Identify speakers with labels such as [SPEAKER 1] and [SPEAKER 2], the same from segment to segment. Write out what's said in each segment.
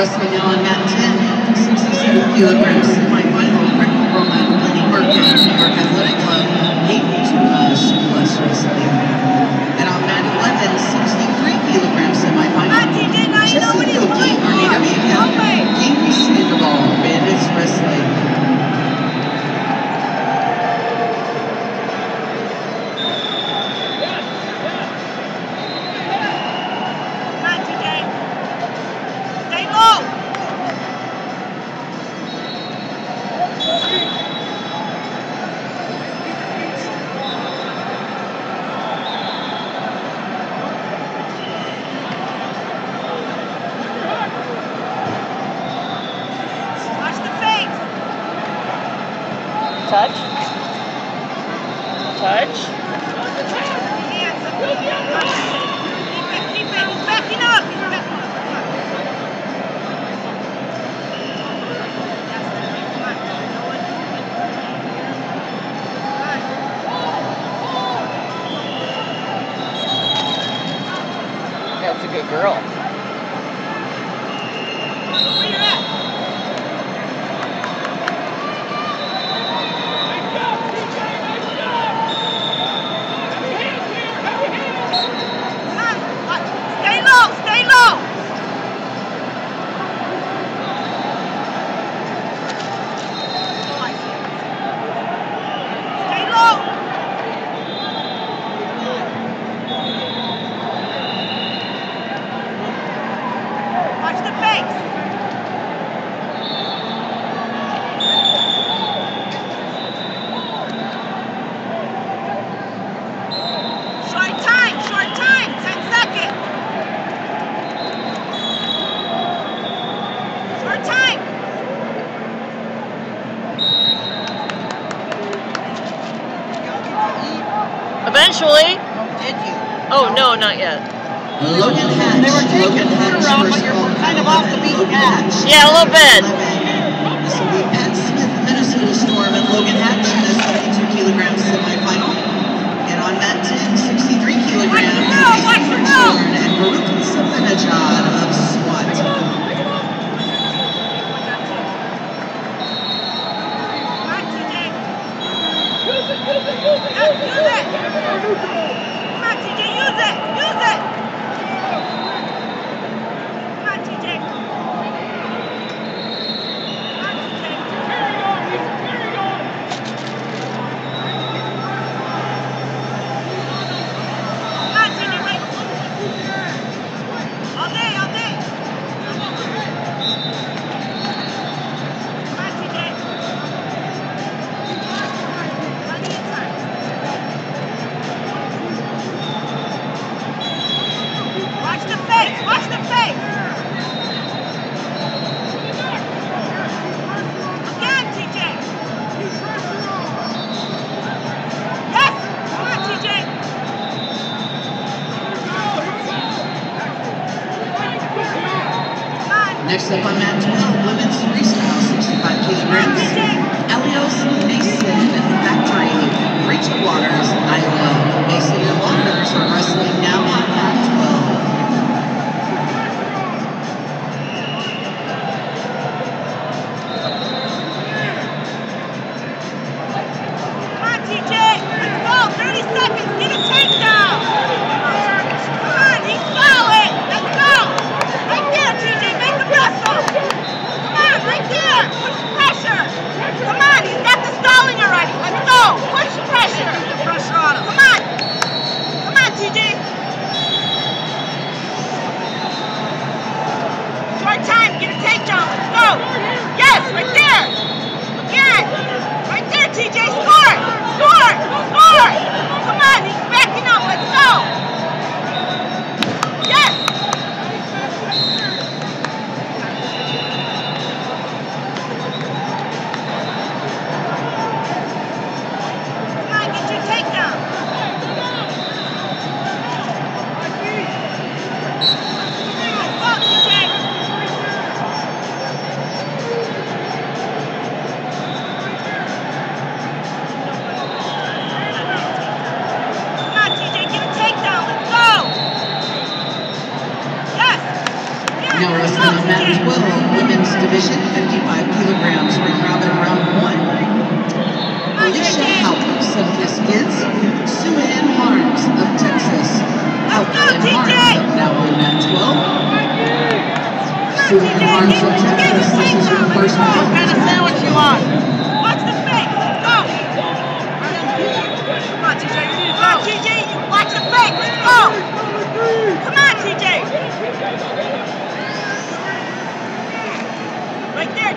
[SPEAKER 1] Wrestling now on mat 10, 67 kilograms, semifinal, Greco-Roman, Lenny Burkett, New York Athletic
[SPEAKER 2] Touch. Touch. Eventually.
[SPEAKER 1] Did you?
[SPEAKER 2] Oh, no, not yet.
[SPEAKER 1] Logan Hatch.
[SPEAKER 3] They were taking
[SPEAKER 1] Logan
[SPEAKER 3] food
[SPEAKER 1] Hatch
[SPEAKER 3] around, but you're kind of off the beaten path.
[SPEAKER 2] Yeah, a little bit.
[SPEAKER 1] This will be Pat Smith, Minnesota Storm, and Logan Hatch in the 72 kilogram semifinal. And on mat 10, 63 kilograms, Adrian Thorne and Baruch Safinajad Next up on mat 12, women's freestyle, 65 kilograms. Elios Mason, Factory, Rachel Waters, Iowa. Mason Mat 12 Women's Division, 55 kilograms, round robin round one. Alicia Houghton of this is Sue Ann Harms of Texas. Houghton and Harms up now on mat 12. Sue Ann Harms of Texas, this is her first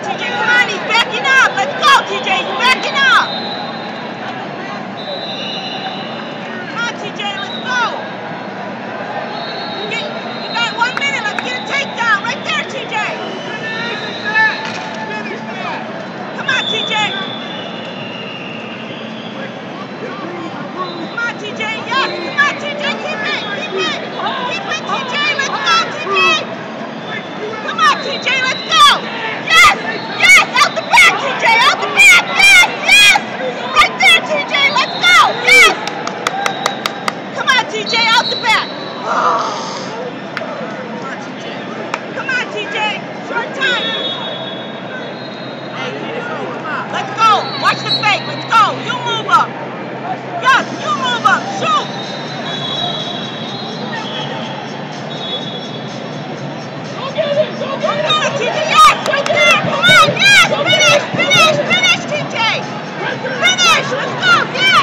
[SPEAKER 3] TJ. Come on, he's backing up. Let's go, TJ. He's backing up. Let's go! Get